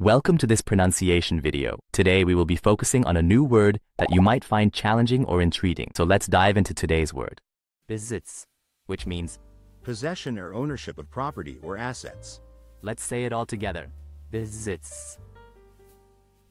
Welcome to this pronunciation video. Today we will be focusing on a new word that you might find challenging or intriguing. So let's dive into today's word. Besitz, which means, possession or ownership of property or assets. let's say it all together. Besitz.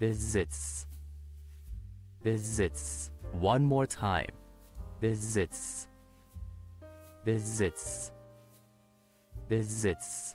Besitz. Besitz. One more time. Besitz. Besitz. Besitz.